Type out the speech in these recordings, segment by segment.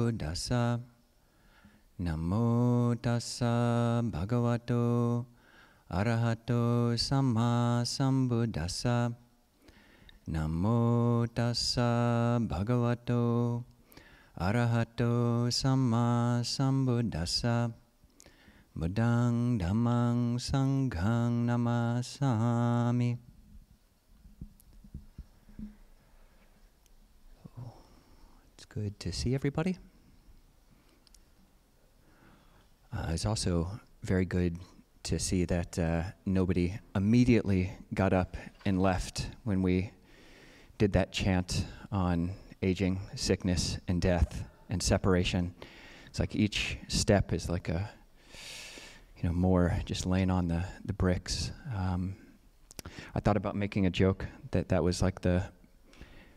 sambuddhassa. Namo tassa bhagavato arahato samma sambuddhassa. Namo tassa bhagavato arahato samma sambuddhassa. Buddhang dhammang sanghang namasami. It's good to see everybody. Uh, it's also very good to see that uh, nobody immediately got up and left when we did that chant on aging, sickness, and death and separation. It's like each step is like a, you know, more just laying on the, the bricks. Um, I thought about making a joke that that was like the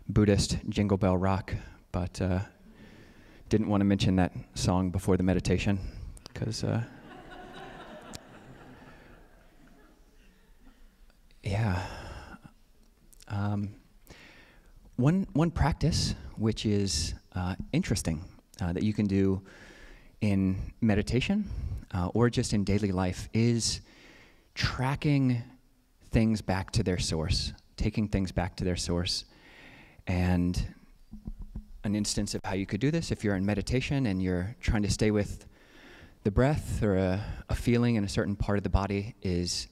Buddhist Jingle Bell Rock, but uh, didn't want to mention that song before the meditation because. Uh, yeah. Um, one, one practice which is uh, interesting uh, that you can do in meditation uh, or just in daily life is tracking things back to their source, taking things back to their source. And an instance of how you could do this if you're in meditation and you're trying to stay with the breath or a, a feeling in a certain part of the body is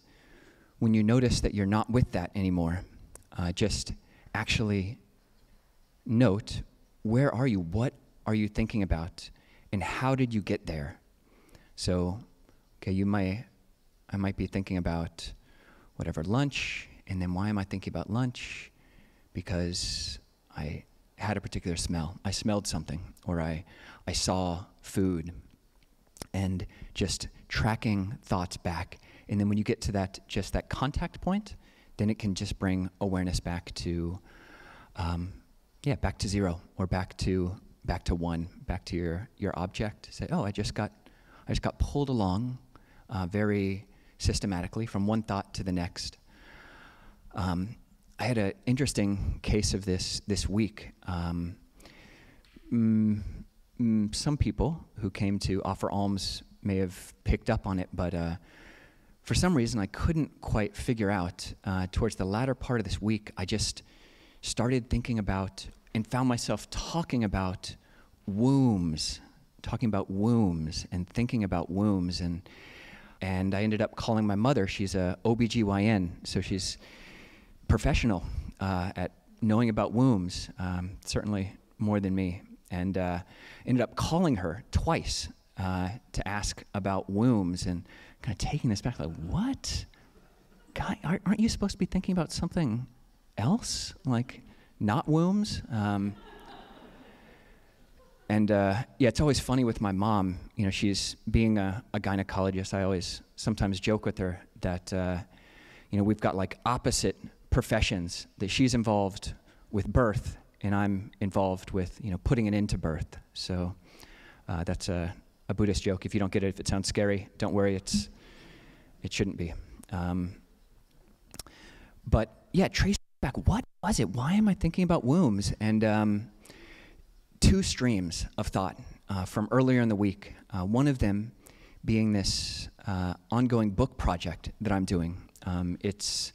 when you notice that you're not with that anymore, uh, just actually note where are you? What are you thinking about? And how did you get there? So, okay, you might, I might be thinking about whatever lunch, and then why am I thinking about lunch? Because I had a particular smell. I smelled something, or I, I saw food, and just tracking thoughts back. And then when you get to that, just that contact point, then it can just bring awareness back to, um, yeah, back to zero or back to back to one, back to your your object. Say, oh, I just got, I just got pulled along, uh, very systematically from one thought to the next. Um, I had an interesting case of this this week. Um, mm, mm, some people who came to offer alms may have picked up on it, but uh, for some reason I couldn't quite figure out. Uh, towards the latter part of this week, I just started thinking about and found myself talking about wombs, talking about wombs and thinking about wombs and and I ended up calling my mother. She's a OBGYN, so she's professional uh, at knowing about wombs, um, certainly more than me. And uh, ended up calling her twice uh, to ask about wombs and kind of taking this back like, what? Guy, aren't you supposed to be thinking about something else? Like, not wombs? Um, and uh, yeah, it's always funny with my mom. You know, she's being a, a gynecologist. I always sometimes joke with her that, uh, you know, we've got like opposite professions. That she's involved with birth, and I'm involved with, you know, putting it into birth. So uh, that's a, a, Buddhist joke. If you don't get it, if it sounds scary, don't worry. It's it shouldn't be. Um, but yeah, trace back. What was it? Why am I thinking about wombs? And um, two streams of thought uh, from earlier in the week. Uh, one of them being this uh, ongoing book project that I'm doing. Um, it's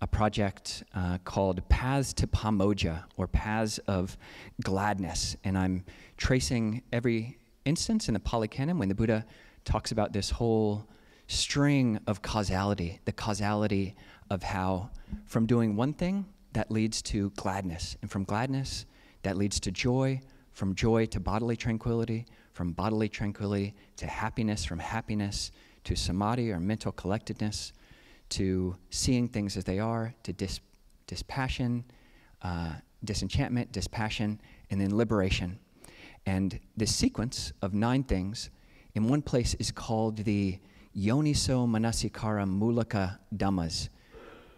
a project uh, called Paths to Pamojja, or Paths of Gladness. And I'm tracing every instance in the Pali Canon when the Buddha talks about this whole string of causality, the causality of how from doing one thing that leads to gladness, and from gladness that leads to joy, from joy to bodily tranquility, from bodily tranquility to happiness, from happiness to samadhi or mental collectedness, to seeing things as they are, to dis- dispassion, uh, disenchantment, dispassion, and then liberation. And this sequence of nine things in one place is called the Yoniso Manasikara Mulaka Dhammas,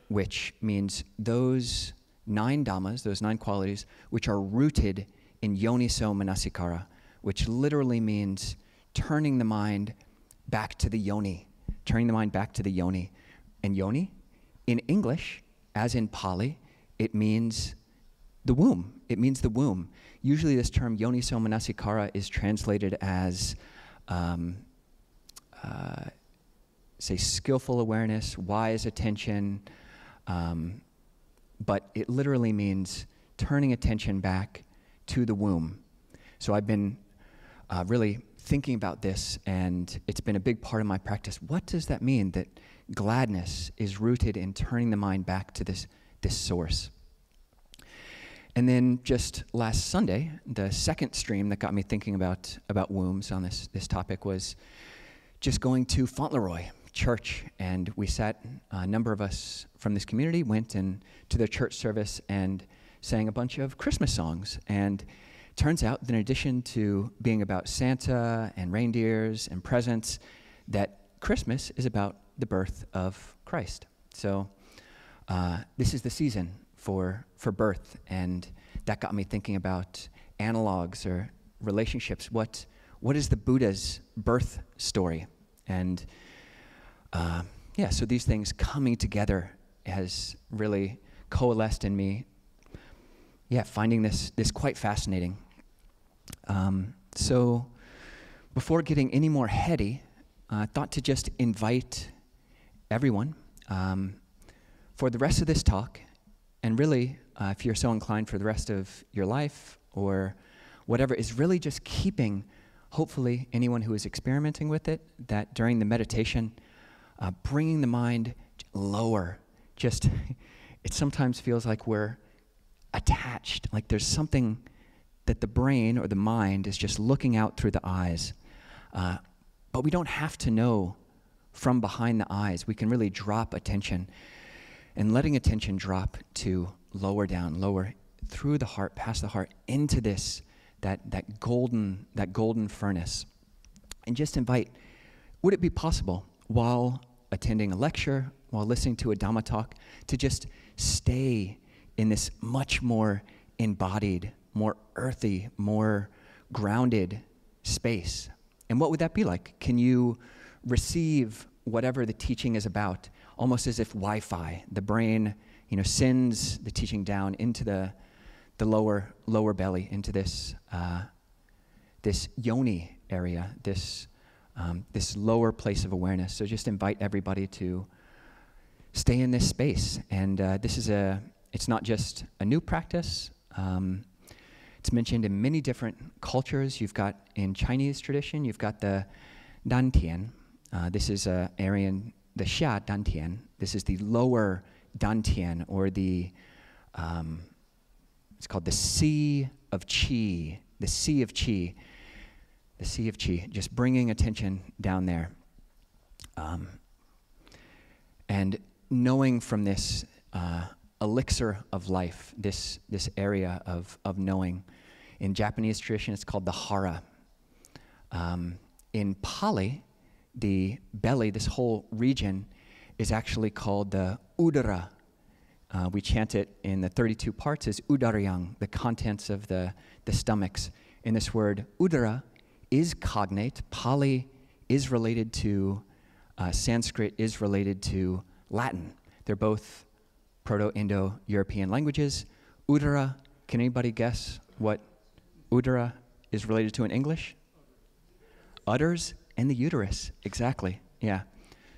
which means those nine dhammas, those nine qualities, which are rooted in yoniso manasikara, which literally means turning the mind back to the yoni, turning the mind back to the yoni. And yoni, in English, as in Pali, it means the womb. It means the womb. Usually, this term yoniso manasikara is translated as, um, uh, say, skillful awareness, wise attention, um, but it literally means turning attention back to the womb. So I've been uh, really thinking about this, and it's been a big part of my practice. What does that mean that gladness is rooted in turning the mind back to this, this source? And then just last Sunday, the second stream that got me thinking about, about wombs on this, this topic was just going to Fauntleroy Church. And we sat, a number of us from this community went and to their church service and sang a bunch of Christmas songs. And turns out that in addition to being about Santa and reindeers and presents, that Christmas is about the birth of Christ. So uh, this is the season for, for birth. And that got me thinking about analogs or relationships. What, what is the Buddha's birth story? And uh, yeah, so these things coming together has really coalesced in me. Yeah, finding this, this quite fascinating. Um, so before getting any more heady, I uh, thought to just invite everyone um, for the rest of this talk and really, uh, if you're so inclined for the rest of your life or whatever, is really just keeping, hopefully, anyone who is experimenting with it, that during the meditation, uh, bringing the mind lower. Just, it sometimes feels like we're attached, like there's something that the brain or the mind is just looking out through the eyes. Uh, but we don't have to know from behind the eyes. We can really drop attention and letting attention drop to lower down, lower through the heart, past the heart, into this, that, that golden, that golden furnace. And just invite, would it be possible while attending a lecture, while listening to a Dhamma talk, to just stay in this much more embodied, more earthy, more grounded space? And what would that be like? Can you receive whatever the teaching is about almost as if Wi-Fi, the brain, you know, sends the teaching down into the, the lower, lower belly, into this, uh, this yoni area, this, um, this lower place of awareness. So just invite everybody to stay in this space. And uh, this is a, it's not just a new practice. Um, it's mentioned in many different cultures. You've got in Chinese tradition, you've got the Dantian. Uh, this is an area in the Xia Dantian. This is the lower Dantian, or the, um, it's called the Sea of Qi, the Sea of Qi, the Sea of Qi, just bringing attention down there. Um, and knowing from this uh, elixir of life, this, this area of, of knowing. In Japanese tradition, it's called the hara. Um, in Pali, the belly, this whole region, is actually called the udara. Uh, we chant it in the 32 parts as udarayang, the contents of the, the stomachs. And this word udara is cognate. Pali is related to uh, Sanskrit, is related to Latin. They're both Proto Indo European languages. Udara, can anybody guess what udara is related to in English? Udders and the uterus, exactly. Yeah.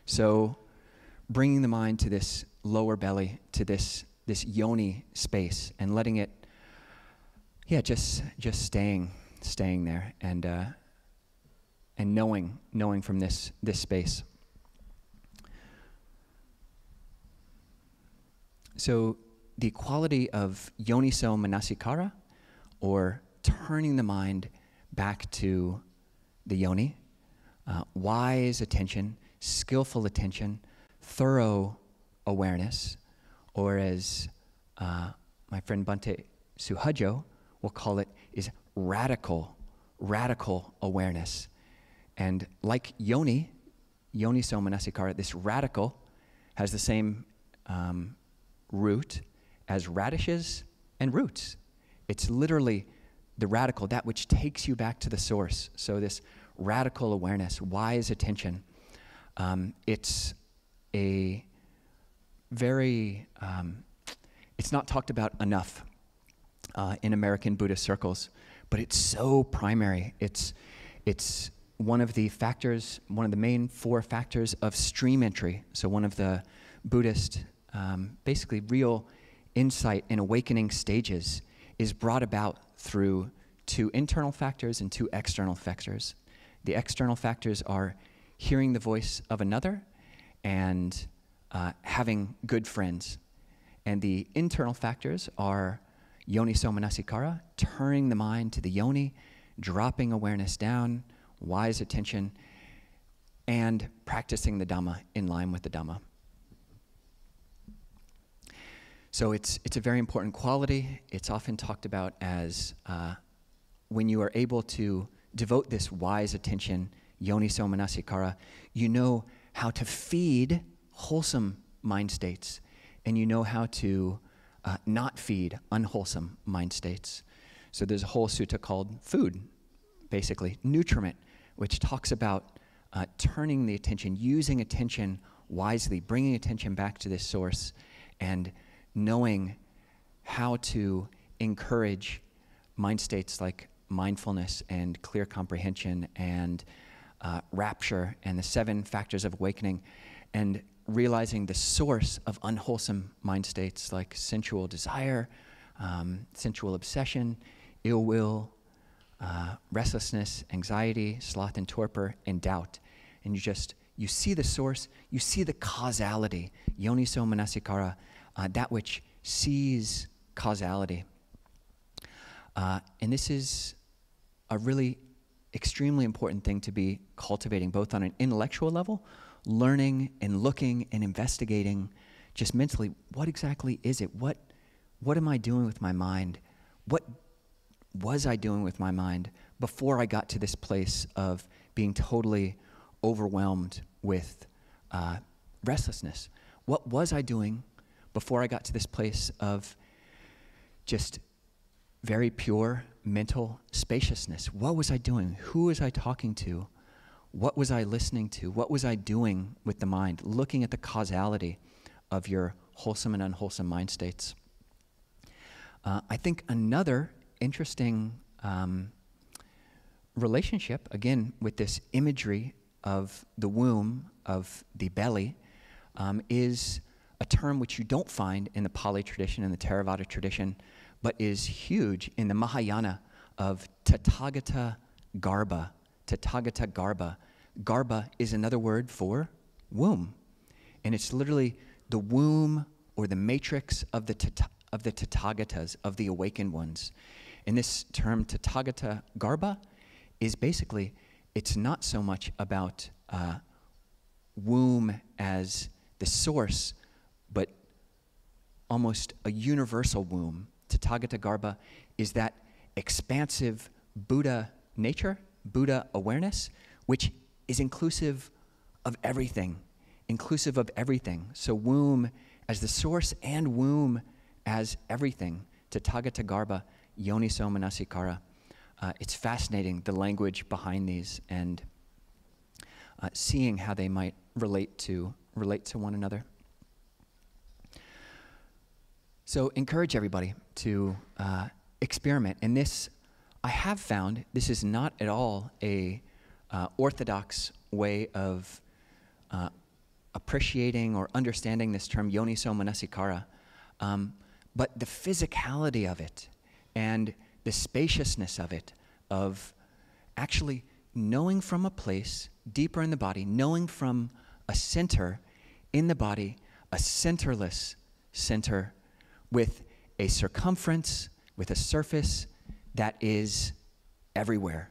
So bringing the mind to this lower belly, to this, this yoni space, and letting it, yeah, just, just staying, staying there and, uh, and knowing, knowing from this, this space. So the quality of yoniso manasikara, or turning the mind back to the yoni, uh, wise attention, skillful attention, thorough awareness, or as uh, my friend Bhante Suhadjo will call it, is radical, radical awareness. And like yoni, yoni manasikara, this radical has the same um, root as radishes and roots. It's literally the radical, that which takes you back to the source. So this radical awareness, wise attention. Um, it's a very, um, it's not talked about enough uh, in American Buddhist circles, but it's so primary. It's, it's one of the factors, one of the main four factors of stream entry. So, one of the Buddhist, um, basically real insight and awakening stages is brought about through two internal factors and two external factors. The external factors are hearing the voice of another and uh, having good friends. And the internal factors are yoniso manasikara, turning the mind to the yoni, dropping awareness down, wise attention, and practicing the Dhamma in line with the Dhamma. So it's, it's a very important quality. It's often talked about as uh, when you are able to devote this wise attention, yoniso manasikara, you know how to feed wholesome mind states, and you know how to uh, not feed unwholesome mind states. So there's a whole sutta called food, basically, nutriment, which talks about uh, turning the attention, using attention wisely, bringing attention back to this source, and knowing how to encourage mind states like mindfulness and clear comprehension and uh, rapture and the seven factors of awakening, and realizing the source of unwholesome mind states like sensual desire, um, sensual obsession, ill will, uh, restlessness, anxiety, sloth and torpor, and doubt. And you just, you see the source, you see the causality, yoniso manasikara, uh, that which sees causality. Uh, and this is a really extremely important thing to be cultivating, both on an intellectual level, learning and looking and investigating just mentally what exactly is it? What, what am I doing with my mind? What was I doing with my mind before I got to this place of being totally overwhelmed with uh, restlessness? What was I doing before I got to this place of just very pure mental spaciousness? What was I doing? Who was I talking to? What was I listening to? What was I doing with the mind? Looking at the causality of your wholesome and unwholesome mind states. Uh, I think another interesting um, relationship, again, with this imagery of the womb, of the belly, um, is a term which you don't find in the Pali tradition and the Theravada tradition, but is huge in the Mahayana of Tathagata Garbha. Tathagata Garbha. Garbha is another word for womb. And it's literally the womb or the matrix of the, tata, of the Tathagatas, of the awakened ones. And this term Tathagata Garbha is basically, it's not so much about uh, womb as the source, but almost a universal womb. Tathagata Garbha is that expansive Buddha nature Buddha awareness, which is inclusive of everything, inclusive of everything. So, womb as the source and womb as everything. Tathagata Garbha, Yoniso Manasikara. Uh, it's fascinating the language behind these and uh, seeing how they might relate to relate to one another. So encourage everybody to uh, experiment. And this I have found this is not at all a uh, orthodox way of uh, appreciating or understanding this term yoniso manasikara, um, but the physicality of it and the spaciousness of it, of actually knowing from a place deeper in the body, knowing from a center in the body, a centerless center with a circumference, with a surface that is everywhere.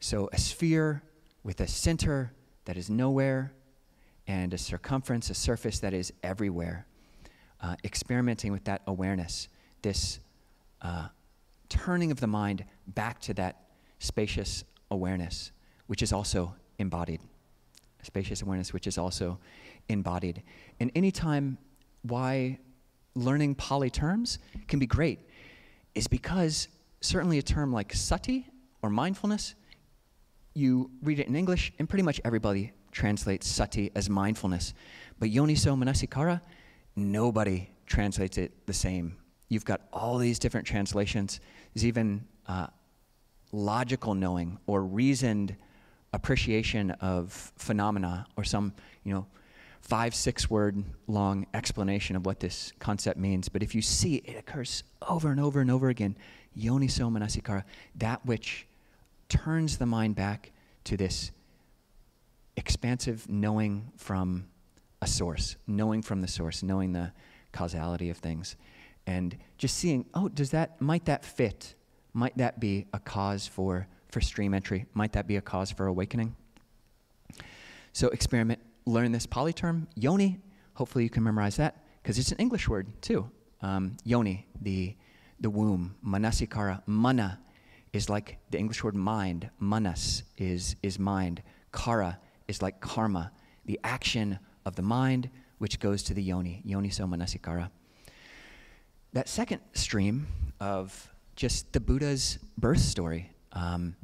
So a sphere with a center that is nowhere and a circumference, a surface that is everywhere. Uh, experimenting with that awareness, this uh, turning of the mind back to that spacious awareness, which is also embodied. Spacious awareness, which is also embodied. And anytime why learning Pali terms can be great is because certainly a term like sati or mindfulness, you read it in English, and pretty much everybody translates sati as mindfulness. But yoniso manasikara, nobody translates it the same. You've got all these different translations. There's even uh, logical knowing or reasoned appreciation of phenomena or some, you know, five, six word long explanation of what this concept means. But if you see it occurs over and over and over again, yoni yoniso manasikara, that which turns the mind back to this expansive knowing from a source, knowing from the source, knowing the causality of things. And just seeing, oh, does that, might that fit? Might that be a cause for, for stream entry? Might that be a cause for awakening? So experiment, learn this Pali term, yoni. Hopefully you can memorize that because it's an English word too. Um, yoni, the, the womb, manasikara, mana is like the English word mind. Manas is, is mind. Kara is like karma, the action of the mind which goes to the yoni, yoni so manasikara. That second stream of just the Buddha's birth story, um,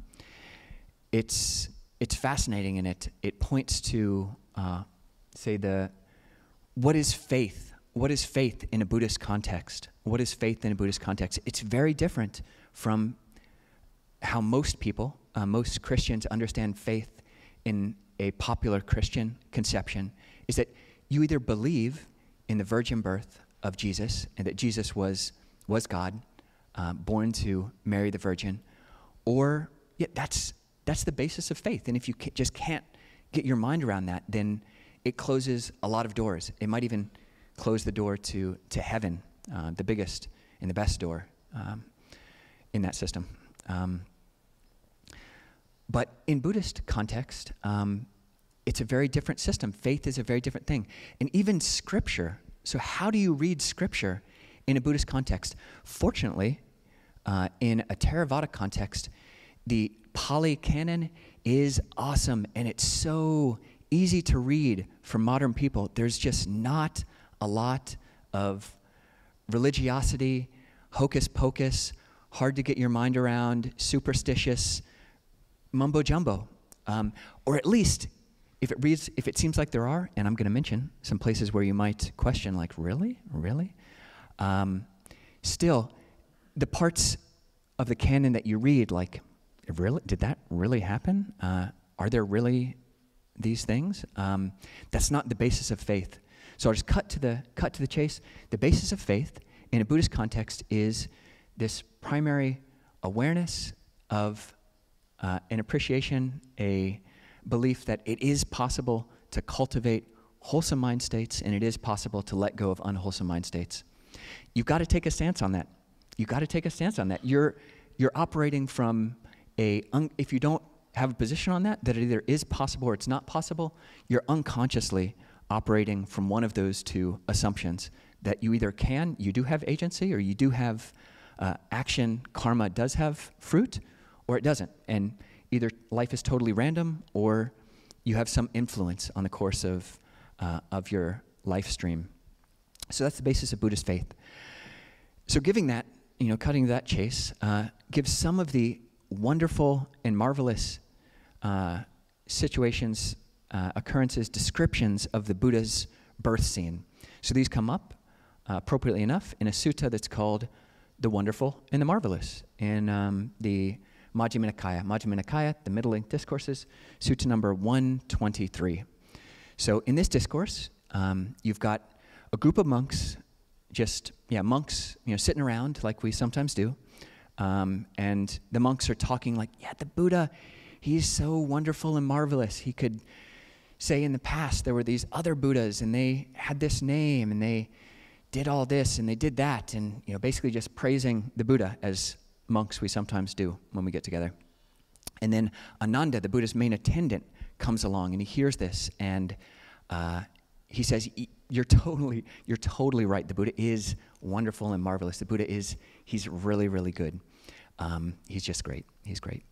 it's, it's fascinating and it, it points to, uh, say, the, what is faith? What is faith in a Buddhist context? What is faith in a Buddhist context? It's very different from how most people, uh, most Christians understand faith in a popular Christian conception is that you either believe in the virgin birth of Jesus and that Jesus was, was God, uh, born to Mary the Virgin, or yeah, that's, that's the basis of faith. And if you just can't get your mind around that, then it closes a lot of doors. It might even close the door to, to heaven, uh, the biggest and the best door um, in that system. Um, but in Buddhist context, um, it's a very different system. Faith is a very different thing. And even scripture. So, how do you read scripture in a Buddhist context? Fortunately, uh, in a Theravada context, the Pali Canon is awesome and it's so easy to read for modern people. There's just not a lot of religiosity, hocus pocus, hard to get your mind around, superstitious mumbo jumbo. Um, or at least if it reads, if it seems like there are, and I'm going to mention some places where you might question, like, really, really, um, still, the parts of the canon that you read, like, really, did that really happen? Uh, are there really these things? Um, that's not the basis of faith. So I'll just cut to the cut to the chase. The basis of faith in a Buddhist context is this primary awareness of uh, an appreciation, a belief that it is possible to cultivate wholesome mind states and it is possible to let go of unwholesome mind states. You've got to take a stance on that. You've got to take a stance on that. You're, you're operating from a, if you don't have a position on that, that it either is possible or it's not possible, you're unconsciously operating from one of those two assumptions that you either can, you do have agency, or you do have uh, action, karma does have fruit, or it doesn't. And either life is totally random or you have some influence on the course of, uh, of your life stream. So that's the basis of Buddhist faith. So giving that, you know, cutting that chase, uh, gives some of the wonderful and marvelous uh, situations, uh, occurrences, descriptions of the Buddha's birth scene. So these come up, uh, appropriately enough, in a sutta that's called The Wonderful and the Marvelous. In um, the Majjhima Nikaya. Majjhima Nikaya, the Middle Length Discourses, Sutta number 123. So in this discourse, um, you've got a group of monks, just, yeah, monks, you know, sitting around like we sometimes do. Um, and the monks are talking like, yeah, the Buddha, he's so wonderful and marvelous. He could say in the past there were these other Buddhas and they had this name and they did all this and they did that and you know basically just praising the Buddha as monks we sometimes do when we get together. And then Ananda, the Buddha's main attendant, comes along and he hears this and uh, he says, "You're totally, you're totally right. The Buddha is wonderful and marvelous. The Buddha is, he's really, really good. Um, he's just great. He's great."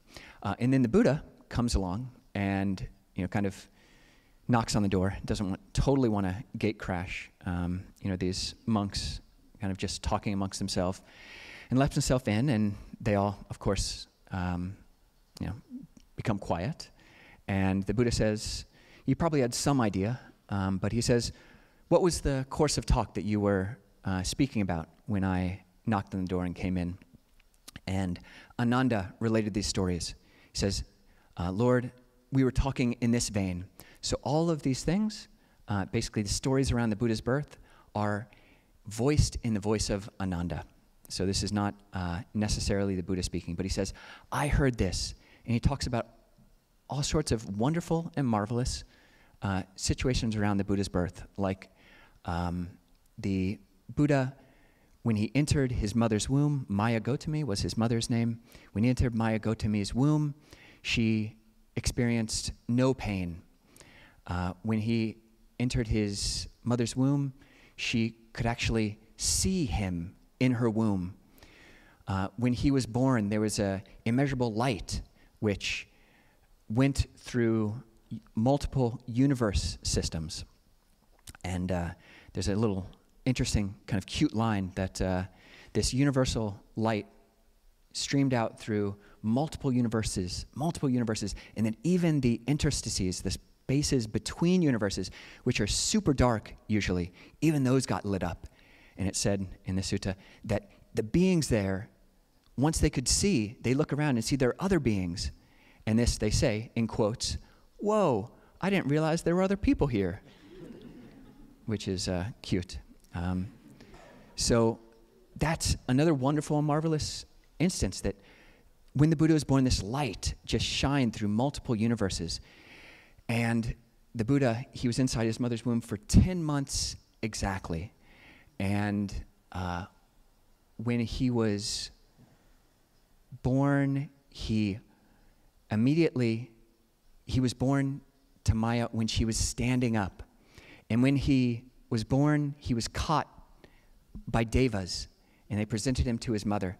Uh, and then the Buddha comes along and you know, kind of knocks on the door. Doesn't want, totally want to gate crash. Um, you know, these monks kind of just talking amongst themselves and left himself in, and they all, of course, um, you know, become quiet. And the Buddha says, You probably had some idea, um, but he says, What was the course of talk that you were uh, speaking about when I knocked on the door and came in. And Ananda related these stories. He says, uh, Lord, we were talking in this vein. So, all of these things, uh, basically the stories around the Buddha's birth, are voiced in the voice of Ananda. So, this is not uh, necessarily the Buddha speaking, but he says, I heard this. And he talks about all sorts of wonderful and marvelous uh, situations around the Buddha's birth, like um, the Buddha, when he entered his mother's womb, Maya Gotami was his mother's name. When he entered Maya Gotami's womb, she experienced no pain. Uh, when he entered his mother's womb, she could actually see him in her womb. Uh, when he was born, there was a immeasurable light which went through multiple universe systems. And uh, there's a little interesting, kind of cute line that uh, this universal light streamed out through multiple universes, multiple universes, and then even the interstices, the spaces between universes, which are super dark usually, even those got lit up. And it said in the sutta that the beings there, once they could see, they look around and see there are other beings. And this, they say, in quotes, Whoa, I didn't realize there were other people here, which is uh, cute. Um, so that's another wonderful and marvelous instance that when the Buddha was born, this light just shined through multiple universes. And the Buddha, he was inside his mother's womb for 10 months exactly. And uh, when he was born, he immediately, he was born to Maya when she was standing up. And when he was born, he was caught by devas, and they presented him to his mother.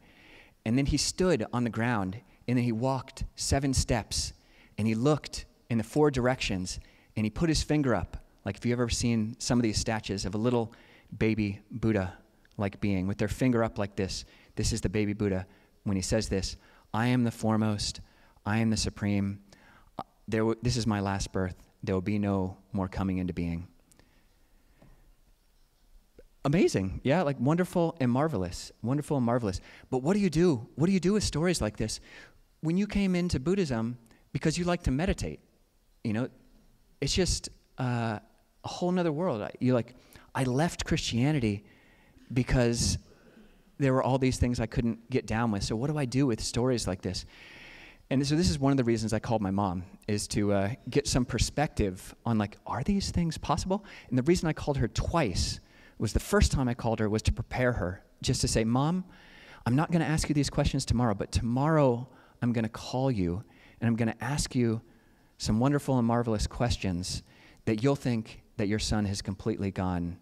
And then he stood on the ground, and then he walked seven steps, and he looked in the four directions, and he put his finger up, like if you've ever seen some of these statues of a little baby Buddha like being with their finger up like this. This is the baby Buddha. When he says this, I am the foremost, I am the supreme. Uh, there this is my last birth. There will be no more coming into being amazing. Yeah, like wonderful and marvelous. Wonderful and marvelous. But what do you do? What do you do with stories like this? When you came into Buddhism because you like to meditate, you know, it's just uh, a whole nother world. You like, I left Christianity because there were all these things I couldn't get down with. So what do I do with stories like this? And so this is one of the reasons I called my mom is to uh, get some perspective on like, are these things possible? And the reason I called her twice was the first time I called her was to prepare her, just to say, Mom, I'm not going to ask you these questions tomorrow, but tomorrow I'm going to call you and I'm going to ask you some wonderful and marvelous questions that you'll think that your son has completely gone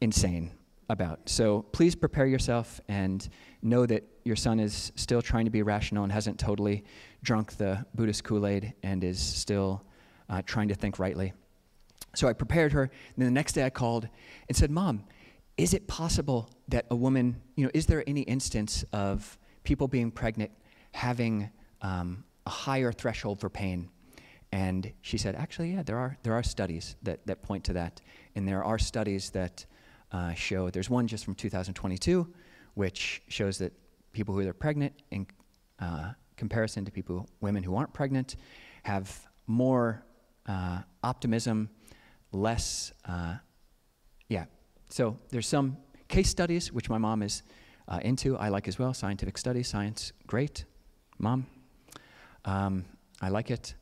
insane about. So please prepare yourself and know that your son is still trying to be rational and hasn't totally drunk the Buddhist Kool Aid and is still uh, trying to think rightly. So I prepared her. And then the next day I called and said, Mom, is it possible that a woman, you know, is there any instance of people being pregnant having um, a higher threshold for pain? And she said, actually, yeah, there are, there are studies that, that point to that. And there are studies that uh, show, there's one just from 2022, which shows that people who are pregnant, in uh, comparison to people, women who aren't pregnant, have more uh, optimism less, uh, yeah. So there's some case studies, which my mom is uh, into. I like as well. Scientific studies, science, great. Mom, um, I like it.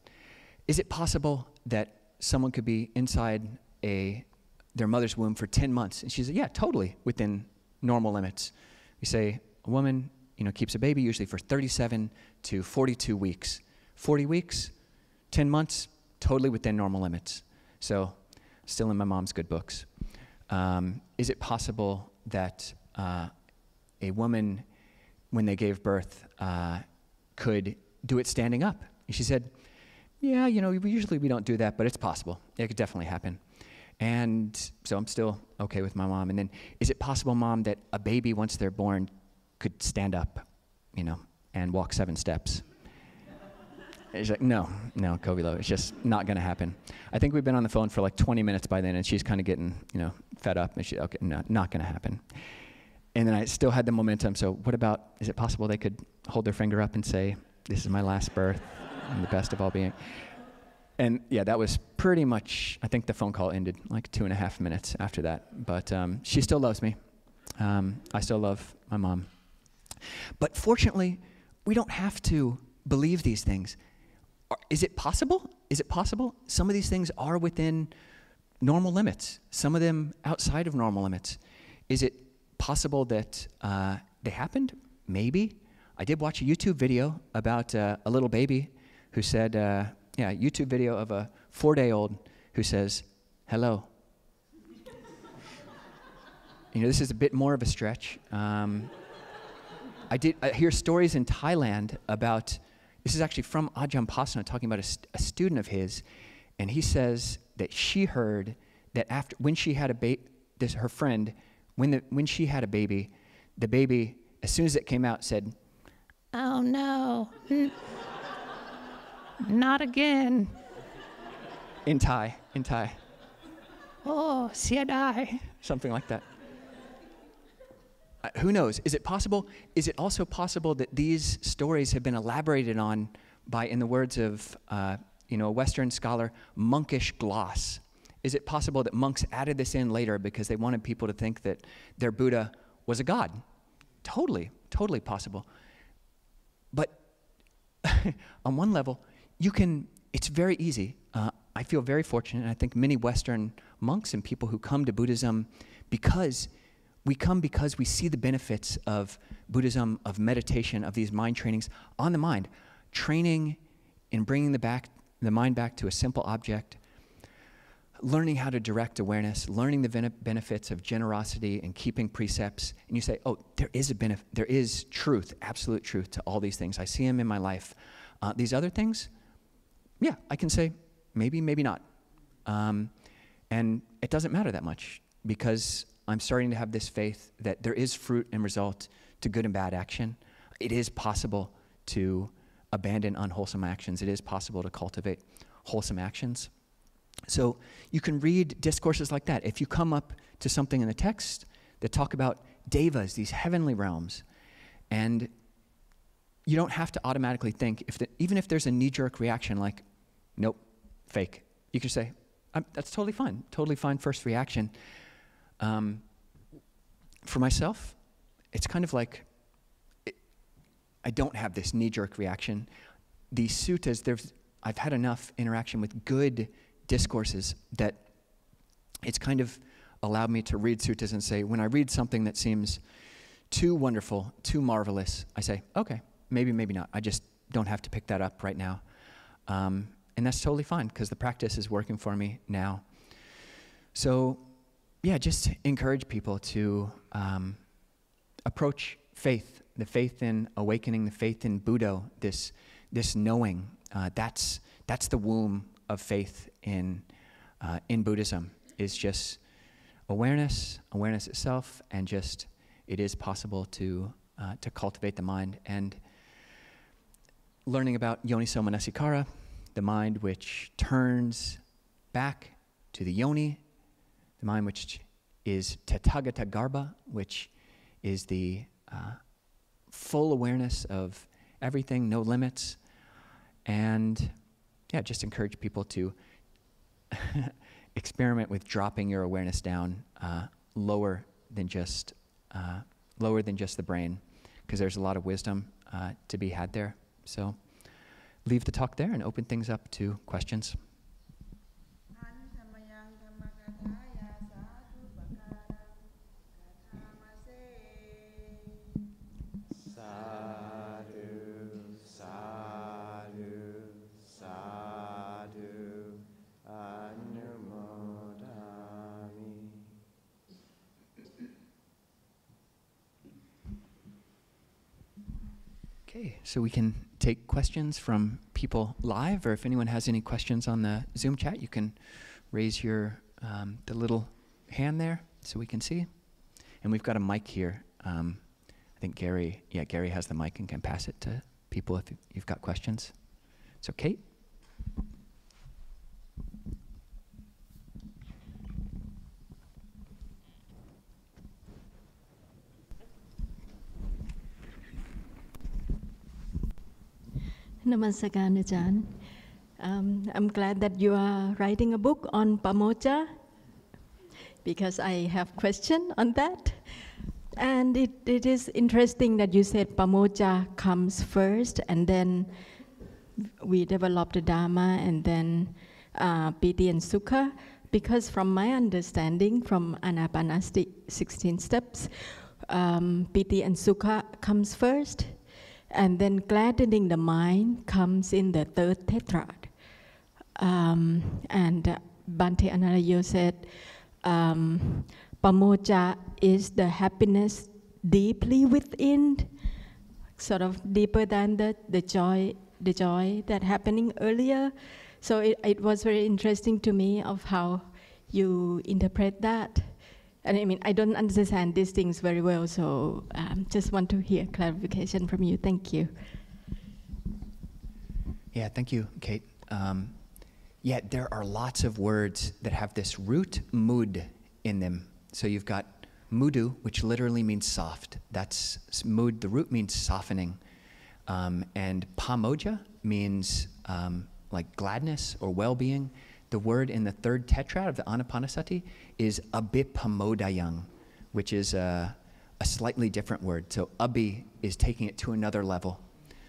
Is it possible that someone could be inside a their mother's womb for 10 months? And she said, yeah, totally within normal limits. We say a woman, you know, keeps a baby usually for 37 to 42 weeks. 40 weeks, 10 months, totally within normal limits. So still in my mom's good books. Um, is it possible that uh, a woman, when they gave birth, uh, could do it standing up? And she said, Yeah, you know, usually we don't do that, but it's possible. It could definitely happen. And so I'm still okay with my mom. And then, is it possible, mom, that a baby, once they're born, could stand up, you know, and walk seven steps? She's like, no, no, Kovilo, it's just not going to happen. I think we've been on the phone for like 20 minutes by then, and she's kind of getting, you know, fed up. And she, okay, no, not going to happen. And then I still had the momentum. So what about, is it possible they could hold their finger up and say, this is my last birth, and the best of all being. And yeah, that was pretty much, I think the phone call ended like two and a half minutes after that. But um, she still loves me. Um, I still love my mom. But fortunately, we don't have to believe these things. Is it possible? Is it possible? Some of these things are within normal limits, some of them outside of normal limits. Is it possible that uh, they happened? Maybe. I did watch a YouTube video about uh, a little baby who said, uh, yeah, YouTube video of a four day old who says, hello. you know, this is a bit more of a stretch. Um, I did I hear stories in Thailand about this is actually from Ajahn Pasanno talking about a, a, student of his, and he says that she heard that after when she had a baby, this her friend, when the when she had a baby, the baby as soon as it came out said, "Oh no, N- not again." In Thai, in Thai. Oh, siadai. Something like that. Who knows? Is it possible? Is it also possible that these stories have been elaborated on by, in the words of uh, you know, a Western scholar, monkish gloss? Is it possible that monks added this in later because they wanted people to think that their Buddha was a god? Totally, totally possible. But on one level, you can, it's very easy. Uh, I feel very fortunate, and I think many Western monks and people who come to Buddhism because we come because we see the benefits of Buddhism, of meditation, of these mind trainings on the mind. Training in bringing the, back, the mind back to a simple object, learning how to direct awareness, learning the benefits of generosity and keeping precepts. And you say, oh, there is a benefit, there is truth, absolute truth to all these things. I see them in my life. Uh, these other things, yeah, I can say maybe, maybe not. Um, and it doesn't matter that much because I'm starting to have this faith that there is fruit and result to good and bad action. It is possible to abandon unwholesome actions, it is possible to cultivate wholesome actions. So you can read discourses like that. If you come up to something in the text that talk about devas, these heavenly realms, and you don't have to automatically think, if the, even if there's a knee jerk reaction like, nope, fake, you can say, that's totally fine, totally fine first reaction. Um, for myself, it's kind of like it, I don't have this knee jerk reaction. These suttas, there's, I've had enough interaction with good discourses that it's kind of allowed me to read suttas and say, when I read something that seems too wonderful, too marvelous, I say, okay, maybe, maybe not. I just don't have to pick that up right now. Um, and that's totally fine because the practice is working for me now. So yeah, just encourage people to um, approach faith, the faith in awakening, the faith in Buddha, this, this knowing. Uh, that's, that's the womb of faith in, uh, in Buddhism, is just awareness, awareness itself, and just it is possible to, uh, to cultivate the mind. And learning about yoniso manasikara, the mind which turns back to the yoni the mind which is Tathagata garbha, which is the uh, full awareness of everything, no limits. And yeah, just encourage people to experiment with dropping your awareness down uh, lower than just uh, lower than just the brain, because there's a lot of wisdom uh, to be had there. So leave the talk there and open things up to questions. So we can take questions from people live, or if anyone has any questions on the Zoom chat, you can raise your um, the little hand there so we can see. And we've got a mic here. Um, I think Gary, yeah, Gary has the mic and can pass it to people if you've got questions. So, Kate? Namaskaran, Ajahn. Um, I'm glad that you are writing a book on pamojja because I have question on that. And it, it is interesting that you said pamojja comes first and then we develop the Dharma and then uh, Piti and Sukha. Because from my understanding from Anapanasati 16 steps, um, Piti and Sukha comes first and then gladdening the mind comes in the third tetrad. Um, and uh, Bhante Analayo said, um, Pamojja is the happiness deeply within, sort of deeper than the, the joy, the joy that happening earlier. So it, it was very interesting to me of how you interpret that. And I mean, I don't understand these things very well, so um, just want to hear clarification from you. Thank you. Yeah, thank you, Kate. Um, yeah, there are lots of words that have this root mud in them. So you've got mudu, which literally means soft. That's mud, the root means softening. Um, and pamojja means um, like gladness or well being. The word in the third tetrad of the Anapanasati is abhipamodayang, which is a, a slightly different word. So abhi is taking it to another level.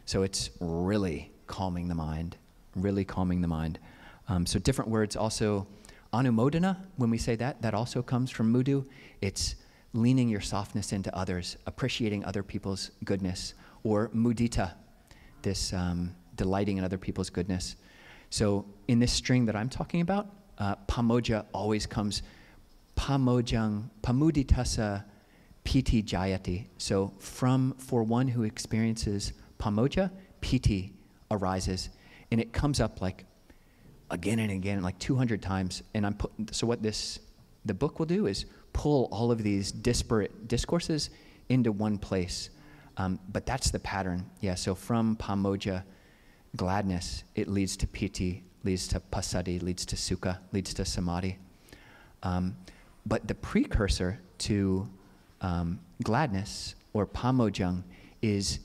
So it's really calming the mind, really calming the mind. Um, so different words also. Anumodana, when we say that, that also comes from mudu. It's leaning your softness into others, appreciating other people's goodness. Or mudita, this um, delighting in other people's goodness. So in this string that I'm talking about, uh, pamojja always comes pamojang, pamuditasa piti jayati. So from, for one who experiences pamojja, piti arises. And it comes up like again and again, like 200 times. And I'm put, so what this, the book will do is pull all of these disparate discourses into one place. Um, but that's the pattern. Yeah, so from pamojja, gladness, it leads to piti, leads to passaddhi, leads to sukha, leads to samadhi. Um, but the precursor to um, gladness or pamojang is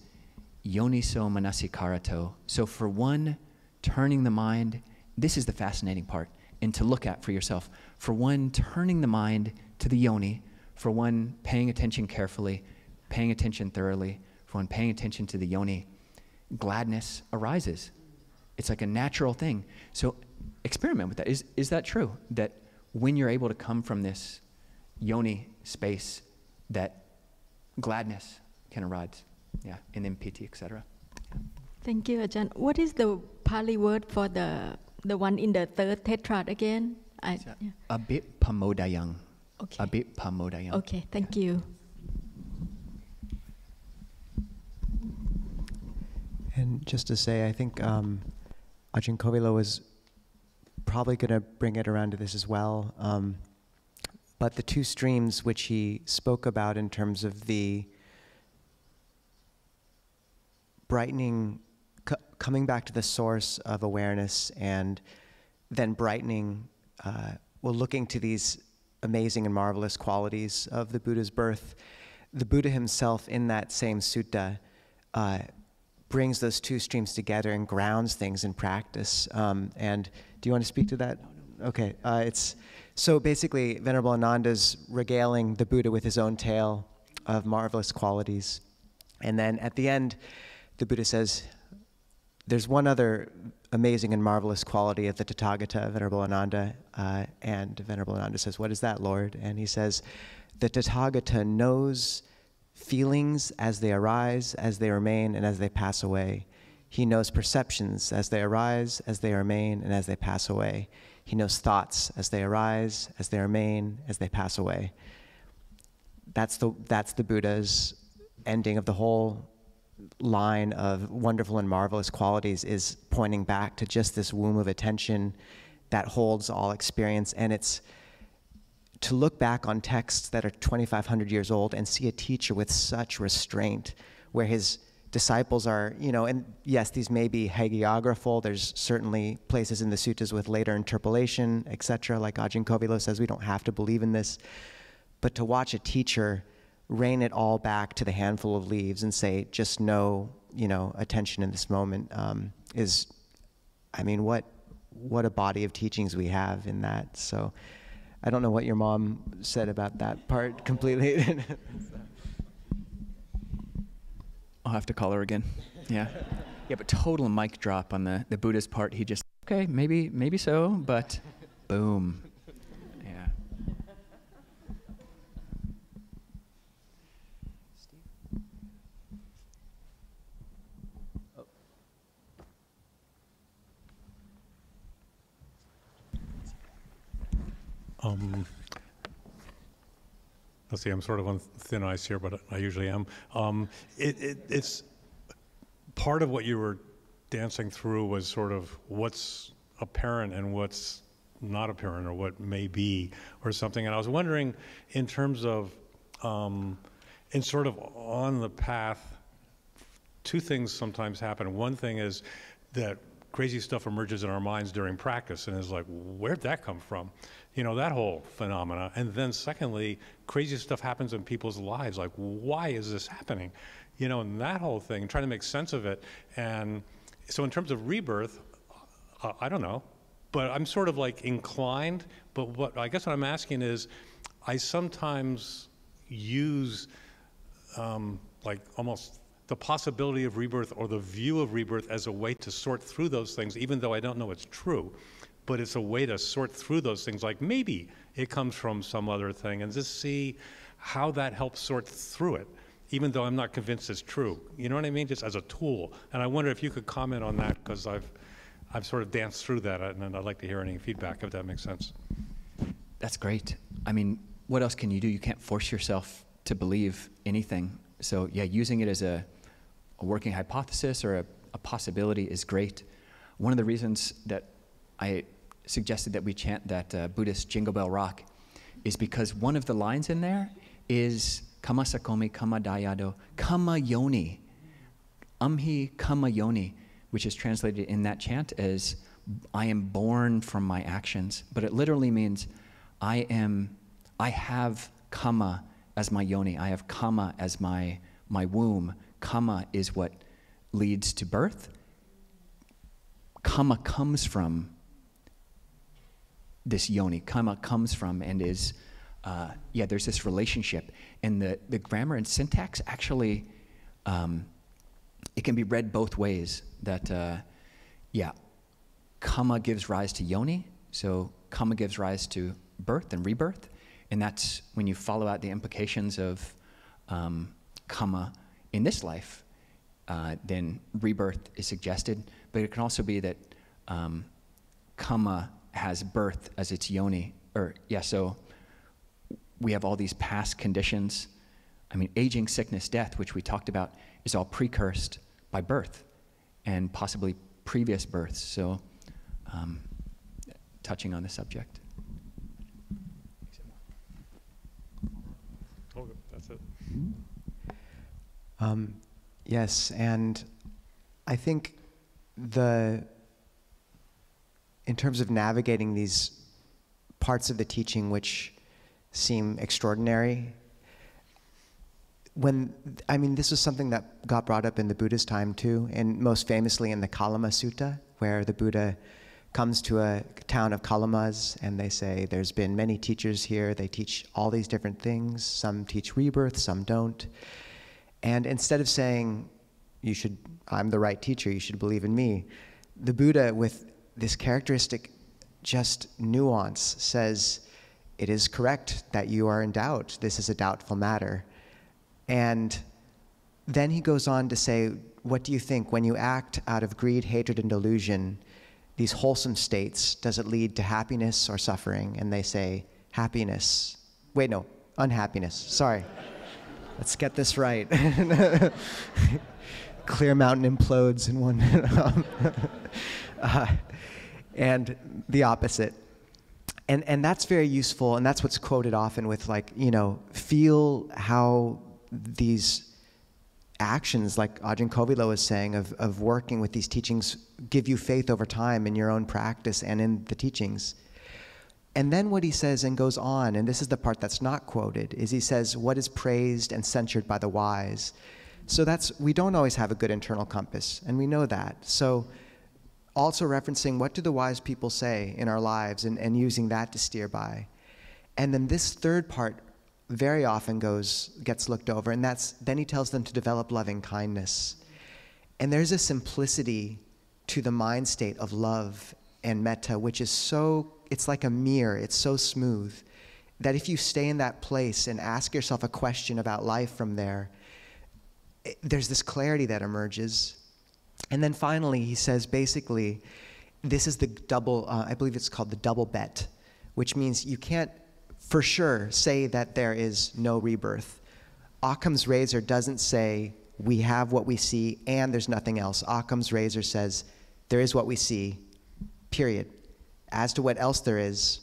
yoniso manasikarato. So for one, turning the mind, this is the fascinating part, and to look at for yourself. For one, turning the mind to the yoni. For one, paying attention carefully, paying attention thoroughly. For one, paying attention to the yoni gladness arises. It's like a natural thing. So experiment with that. Is, is that true? That when you're able to come from this yoni space, that gladness can arise? Yeah, and then piti, etc. Thank you, Ajahn. What is the Pali word for the the one in the third tetrad again? I, yeah. Abhipamodayang. Okay. Abhipamodayang. Okay, thank you. And just to say, I think um, Ajahn Kovilo was probably going to bring it around to this as well. Um, but the two streams which he spoke about in terms of the brightening, coming back to the source of awareness and then brightening, uh, well, looking to these amazing and marvelous qualities of the Buddha's birth. The Buddha himself, in that same sutta, uh, brings those two streams together and grounds things in practice. Um, and do you want to speak to that? Okay, uh, it's so basically Venerable Ananda's regaling the Buddha with his own tale of marvelous qualities, and then at the end, the Buddha says, "There's one other amazing and marvelous quality of the Tathagata, Venerable Ananda," uh, and Venerable Ananda says, "What is that, Lord?" And he says, "The Tathagata knows." Feelings as they arise, as they remain, and as they pass away. He knows perceptions as they arise, as they remain, and as they pass away. He knows thoughts as they arise, as they remain, as they pass away. That's the, that's the Buddha's ending of the whole line of wonderful and marvelous qualities is pointing back to just this womb of attention that holds all experience. And it's to look back on texts that are 2,500 years old and see a teacher with such restraint, where his disciples are, you know, and yes, these may be hagiographical. There's certainly places in the suttas with later interpolation, etc. Like Ajahn Kovilo says, we don't have to believe in this. But to watch a teacher rein it all back to the handful of leaves and say, just know, you know, attention in this moment um, is, I mean, what what a body of teachings we have in that. So I don't know what your mom said about that part completely. I'll have to call her again. Yeah. Yeah, but total mic drop on the, the Buddha's part. He just, okay, maybe, maybe so, but boom. Yeah. Um, let's see, I'm sort of on thin ice here, but I usually am. Um, it, it, it's part of what you were dancing through was sort of what's apparent and what's not apparent or what may be or something. And I was wondering, in terms of, um, in sort of on the path, two things sometimes happen. One thing is that crazy stuff emerges in our minds during practice and is like, where'd that come from? You know, that whole phenomena. And then secondly, crazy stuff happens in people's lives. Like, why is this happening? You know, and that whole thing, trying to make sense of it. And so in terms of rebirth, uh, I don't know, but I'm sort of like inclined. But what I guess what I'm asking is, I sometimes use um, like almost the possibility of rebirth or the view of rebirth as a way to sort through those things, even though I don't know it's true. But it's a way to sort through those things, like maybe it comes from some other thing, and just see how that helps sort through it, even though I'm not convinced it's true. You know what I mean? Just as a tool. And I wonder if you could comment on that, because I've, I've sort of danced through that, and I'd like to hear any feedback, if that makes sense. That's great. I mean, what else can you do? You can't force yourself to believe anything. So, yeah, using it as a a working hypothesis or a, a possibility is great. One of the reasons that I suggested that we chant that uh, Buddhist Jingle Bell Rock is because one of the lines in there is Kamma Sakomi Kamma Dayado Kamma Yoni. Amhi Kamma Yoni, which is translated in that chant as I am born from my actions. But it literally means I am, I have Kamma as my yoni. I have Kamma as my, my womb. Kamma is what leads to birth. Kamma comes from this yoni. Kamma comes from and is, uh, yeah, there's this relationship. And the, the grammar and syntax actually, um, it can be read both ways. That, uh, yeah, Kamma gives rise to yoni, so Kamma gives rise to birth and rebirth. And that's when you follow out the implications of um, Kamma in this life, uh, then rebirth is suggested. But it can also be that um, kamma has birth as its yoni. Or, yeah, so we have all these past conditions. I mean, aging, sickness, death, which we talked about, is all precursed by birth and possibly previous births. So, um, touching on the subject. Oh, that's it. Um, yes, and I think the in terms of navigating these parts of the teaching which seem extraordinary when i mean this was something that got brought up in the buddha's time too and most famously in the kalama sutta where the buddha comes to a town of kalamas and they say there's been many teachers here. They teach all these different things. Some teach rebirth some don't and instead of saying, you should, I'm the right teacher, you should believe in me, the Buddha, with this characteristic just nuance, says, it is correct that you are in doubt. This is a doubtful matter. And then he goes on to say, what do you think when you act out of greed, hatred, and delusion, these wholesome states, does it lead to happiness or suffering? And they say, happiness. Wait, no, unhappiness. Sorry. Let's get this right. Clear Mountain implodes in one. uh, and the opposite. And, and that's very useful, and that's what's quoted often with, like, you know, feel how these actions, like Ajahn Kovilo was saying, of, of working with these teachings, give you faith over time in your own practice and in the teachings. And then what he says and goes on, and this is the part that's not quoted, is he says, What is praised and censured by the wise? So that's, we don't always have a good internal compass, and we know that. So also referencing what do the wise people say in our lives and, and using that to steer by. And then this third part very often goes, gets looked over, and that's then he tells them to develop loving kindness. And there's a simplicity to the mind state of love and metta, which is so it's like a mirror, it's so smooth that if you stay in that place and ask yourself a question about life from there, it, there's this clarity that emerges. And then finally, he says basically, this is the double, uh, I believe it's called the double bet, which means you can't for sure say that there is no rebirth. Occam's razor doesn't say we have what we see and there's nothing else. Occam's razor says there is what we see, period. As to what else there is,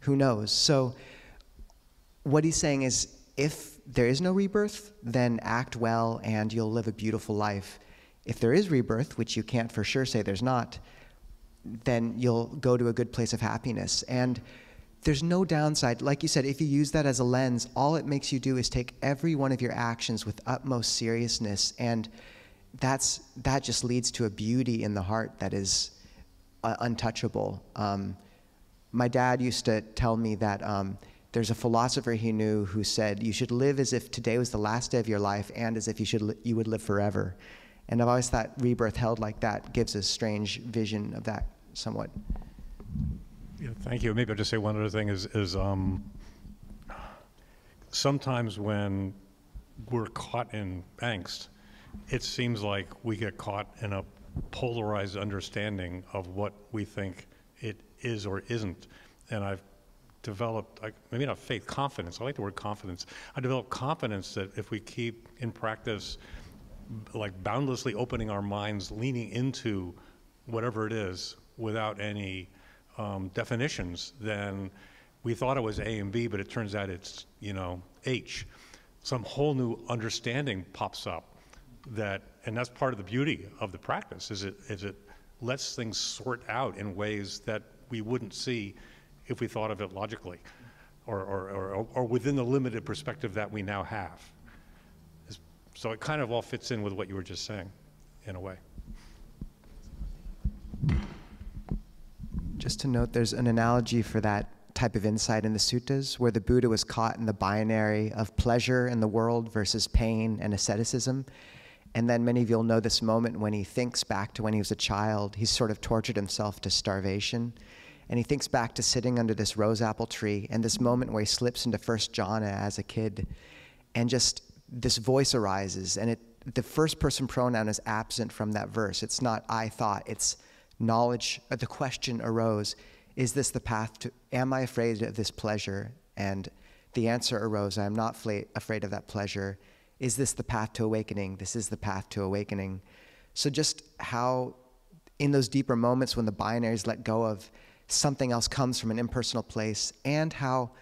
who knows? So, what he's saying is if there is no rebirth, then act well and you'll live a beautiful life. If there is rebirth, which you can't for sure say there's not, then you'll go to a good place of happiness. And there's no downside. Like you said, if you use that as a lens, all it makes you do is take every one of your actions with utmost seriousness. And that's, that just leads to a beauty in the heart that is uh, untouchable. Um, my dad used to tell me that um, there's a philosopher he knew who said you should live as if today was the last day of your life and as if you should you would live forever. And I've always thought rebirth held like that gives a strange vision of that somewhat. Yeah, thank you. Maybe I'll just say one other thing is, is um, sometimes when we're caught in angst, it seems like we get caught in a polarized understanding of what we think it is or isn't. And I've developed, I, maybe not faith, confidence. I like the word confidence. I developed confidence that if we keep in practice, like boundlessly opening our minds, leaning into whatever it is without any um, definitions, then we thought it was A and B, but it turns out it's, you know, H. Some whole new understanding pops up that, and that's part of the beauty of the practice, is it, is it lets things sort out in ways that we wouldn't see if we thought of it logically or, or, or, or within the limited perspective that we now have. So it kind of all fits in with what you were just saying, in a way. Just to note, there's an analogy for that type of insight in the suttas where the Buddha was caught in the binary of pleasure in the world versus pain and asceticism. And then many of you'll know this moment when he thinks back to when he was a child. He's sort of tortured himself to starvation. And he thinks back to sitting under this rose apple tree and this moment where he slips into first jhana as a kid. And just this voice arises. And it, the first person pronoun is absent from that verse. It's not I thought, it's knowledge. Uh, the question arose Is this the path to, am I afraid of this pleasure? And the answer arose I am not afraid of that pleasure is this the path to awakening? This is the path to awakening. So, just how in those deeper moments when the binaries let go of something else comes from an impersonal place, and how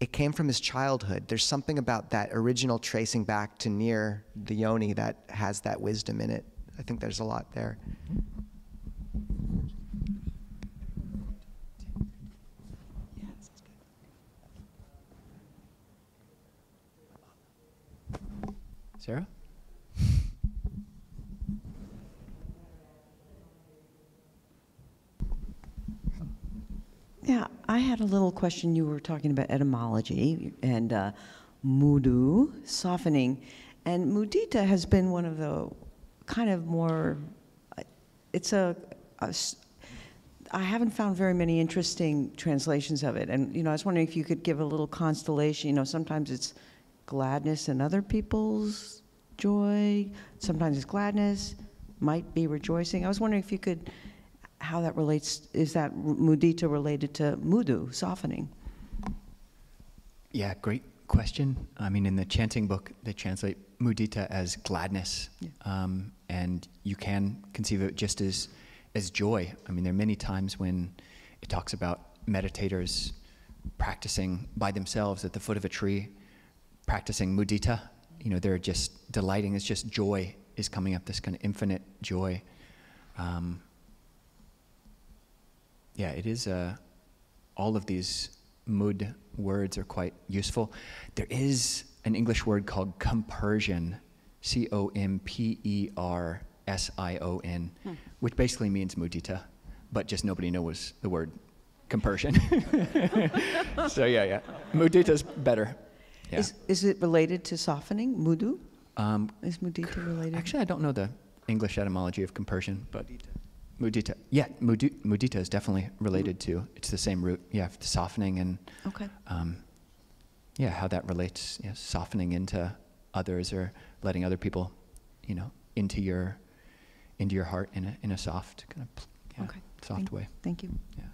it came from his childhood. There's something about that original tracing back to near the yoni that has that wisdom in it. I think there's a lot there. Sarah? Yeah, I had a little question. You were talking about etymology and uh, mudu, softening. And mudita has been one of the kind of more, it's a, a I haven't found very many interesting translations of it. And, you know, I was wondering if you could give a little constellation. You know, sometimes it's gladness in other people's joy. Sometimes it's gladness, might be rejoicing. I was wondering if you could, how that relates, is that mudita related to mudu, softening? Yeah, great question. I mean, in the chanting book, they translate mudita as gladness. Yeah. Um, and you can conceive of it just as, as joy. I mean, there are many times when it talks about meditators practicing by themselves at the foot of a tree practicing mudita, you know, they're just delighting. It's just joy is coming up, this kind of infinite joy. Um, yeah, it is. Uh, all of these mood words are quite useful. There is an English word called compersion, C O M P E R S I O N, Hmm. which basically means mudita, but just nobody knows the word compersion. so yeah, yeah, mudita's better. Yeah. Is, is it related to softening, mudu? Um, Is mudita related? actually, I don't know the English etymology of compersion, but mudita. Yeah, mudu, mudita is definitely related to. It's the same root. Yeah, the softening and Okay. um, yeah, how that relates, yeah, softening into others or letting other people, you know, into your into your heart in a in a soft kind of yeah, Okay. soft Thank- way. Thank you. Yeah.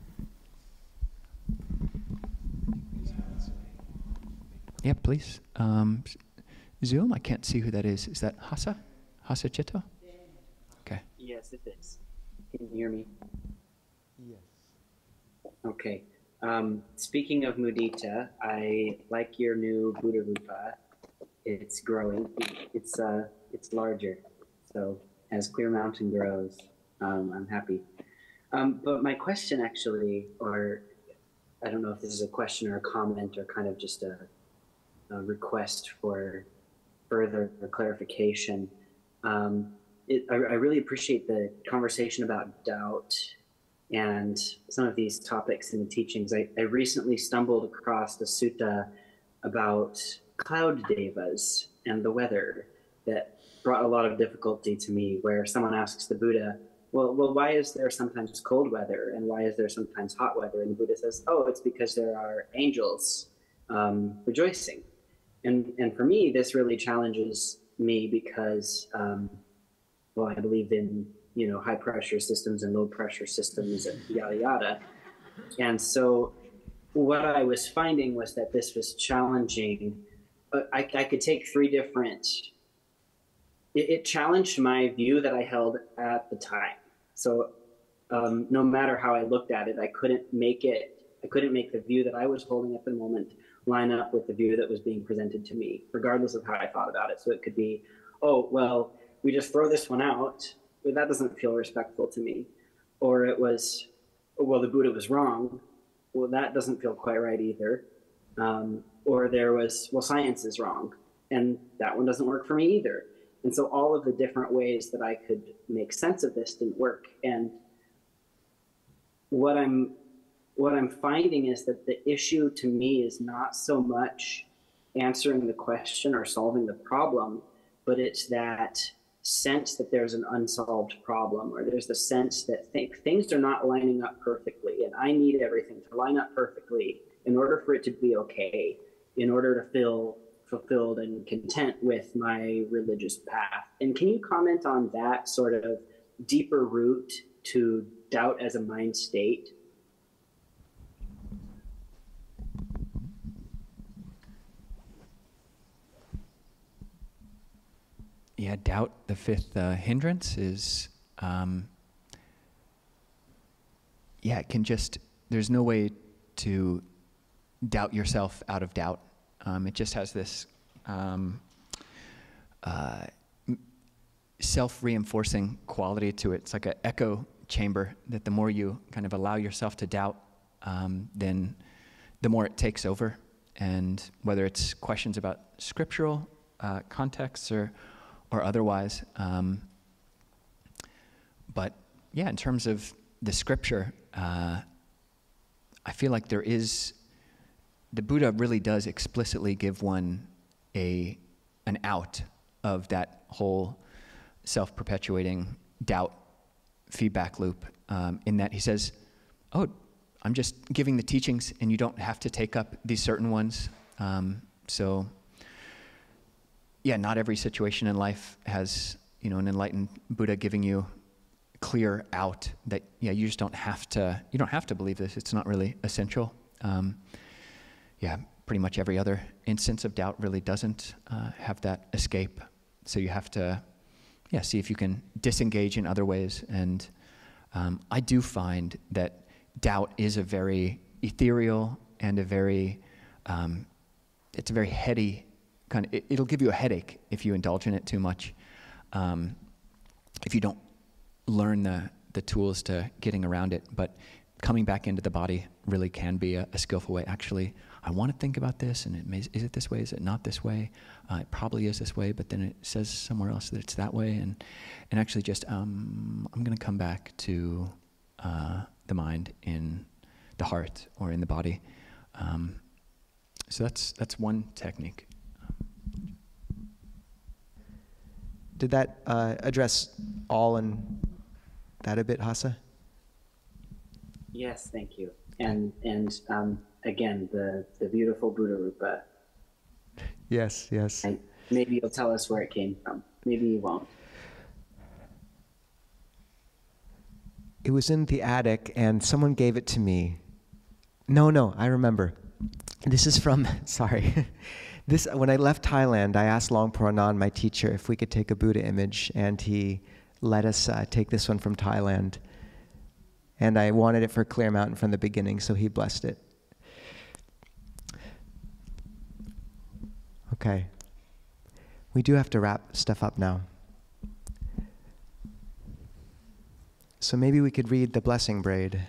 Yeah, please. Um, Zoom. I can't see who that is. Is that Hasa? Hasa Chito? Okay. Yes, it is. Can you hear me? Yes. Okay. Um, speaking of mudita, I like your new Buddha Rupa. It's growing. It's uh, it's larger. So as Clear Mountain grows, um, I'm happy. Um, but my question actually, or I don't know if this is a question or a comment or kind of just a, request for further clarification. Um, it, I, I really appreciate the conversation about doubt and some of these topics in the teachings. I, I recently stumbled across the sutta about cloud devas and the weather that brought a lot of difficulty to me, where someone asks the Buddha, well, well, why is there sometimes cold weather and why is there sometimes hot weather? And the Buddha says, oh, it's because there are angels um, rejoicing. And, and for me, this really challenges me because um, well, I believe in you know high pressure systems and low pressure systems and yada yada. And so, what I was finding was that this was challenging. I, I could take three different. It, it challenged my view that I held at the time. So, um, no matter how I looked at it, I couldn't make it. I couldn't make the view that I was holding at the moment line up with the view that was being presented to me, regardless of how I thought about it. So it could be, oh well, we just throw this one out. Well, that doesn't feel respectful to me. Or it was, well, the Buddha was wrong. Well, that doesn't feel quite right either. Um, or there was, well, science is wrong. And that one doesn't work for me either. And so all of the different ways that I could make sense of this didn't work. And what I'm what I'm finding is that the issue to me is not so much answering the question or solving the problem, but it's that sense that there's an unsolved problem or there's the sense that th- things are not lining up perfectly and I need everything to line up perfectly in order for it to be okay, in order to feel fulfilled and content with my religious path. And can you comment on that sort of deeper root to doubt as a mind state? Yeah, doubt, the fifth uh, hindrance is, um, yeah, it can just, there's no way to doubt yourself out of doubt. Um, it just has this um, uh, self reinforcing quality to it. It's like an echo chamber that the more you kind of allow yourself to doubt, um, then the more it takes over. And whether it's questions about scriptural uh, contexts or or otherwise. Um, but yeah, in terms of the scripture, uh, I feel like there is the Buddha really does explicitly give one a an out of that whole self-perpetuating doubt feedback loop. Um, in that he says, "Oh, I'm just giving the teachings, and you don't have to take up these certain ones." Um, so yeah, not every situation in life has, you know, an enlightened Buddha giving you clear out that, yeah, you just don't have to, you don't have to believe this. It's not really essential. Um, yeah, pretty much every other instance of doubt really doesn't uh, have that escape. So you have to, yeah, see if you can disengage in other ways. And um, I do find that doubt is a very ethereal and a very, um, it's a very heady kind of, it, it'll give you a headache if you indulge in it too much. Um, if you don't learn the, the tools to getting around it. But coming back into the body really can be a, a skillful way. Actually, I want to think about this, and it may, is it this way? Is it not this way? Uh, it probably is this way, but then it says somewhere else that it's that way. And, and actually, just um, I'm going to come back to uh, the mind in the heart or in the body. Um, so that's that's one technique. Did that uh, address all and that a bit, Hasa? Yes, thank you. And and um, again, the the beautiful Buddha Rupa. Yes, yes. I, maybe you'll tell us where it came from. Maybe you won't. It was in the attic, and someone gave it to me. No, no, I remember. This is from, sorry. This, when I left Thailand, I asked Luang Por Anan, my teacher, if we could take a Buddha image, and he let us uh, take this one from Thailand. And I wanted it for Clear Mountain from the beginning, so he blessed it. Okay. We do have to wrap stuff up now. So maybe we could read the blessing braid.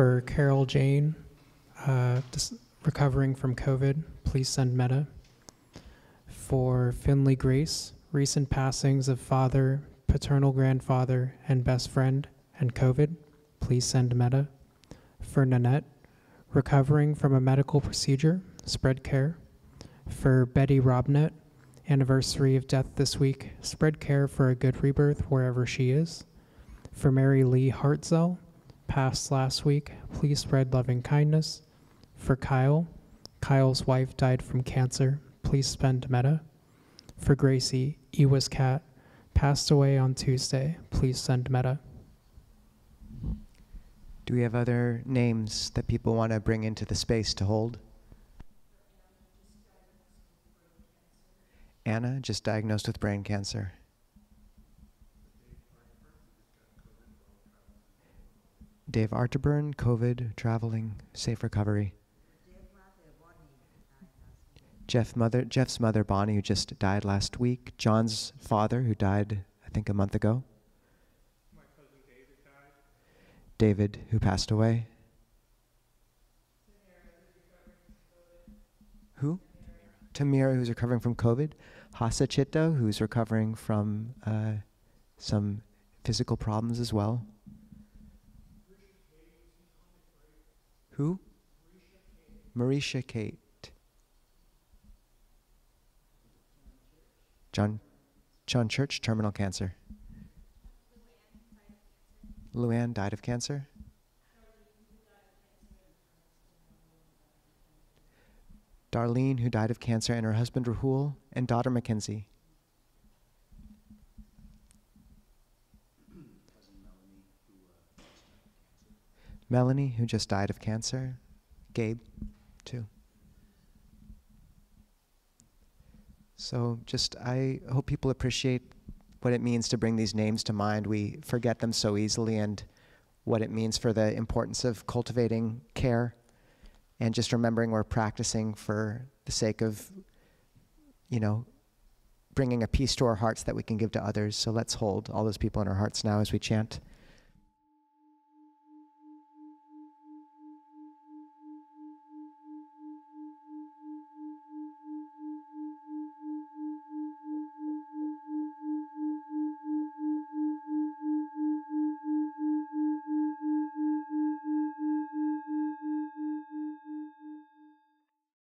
For Carol Jane, uh, recovering from COVID, please send metta. For Finley Grace, recent passings of father, paternal grandfather, and best friend, and COVID, please send metta. For Nanette, recovering from a medical procedure, spread care. For Betty Robnett, anniversary of death this week, spread care for a good rebirth wherever she is. For Mary Lee Hartzell, passed last week, please spread loving kindness. For Kyle, Kyle's wife died from cancer, please spend metta. For Gracie, Ewa's cat, passed away on Tuesday, please send metta. Do we have other names that people want to bring into the space to hold? Anna, just diagnosed with brain cancer. Dave Arterburn, COVID, traveling, safe recovery. Jeff mother, Jeff's mother, Bonnie, who just died last week. John's father, who died, I think, a month ago. David, who passed away. Who? Tamira, who's recovering from COVID. Hasa who's recovering from uh, some physical problems as well. Who? Marisha Kate. John, John Church, terminal cancer. Luann died of cancer. Darlene, who died of cancer, and her husband Rahul, and daughter Mackenzie. Melanie, who just died of cancer. Gabe, too. So just, I hope people appreciate what it means to bring these names to mind. We forget them so easily and what it means for the importance of cultivating care and just remembering we're practicing for the sake of, you know, bringing a peace to our hearts that we can give to others. So let's hold all those people in our hearts now as we chant.